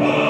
Bye.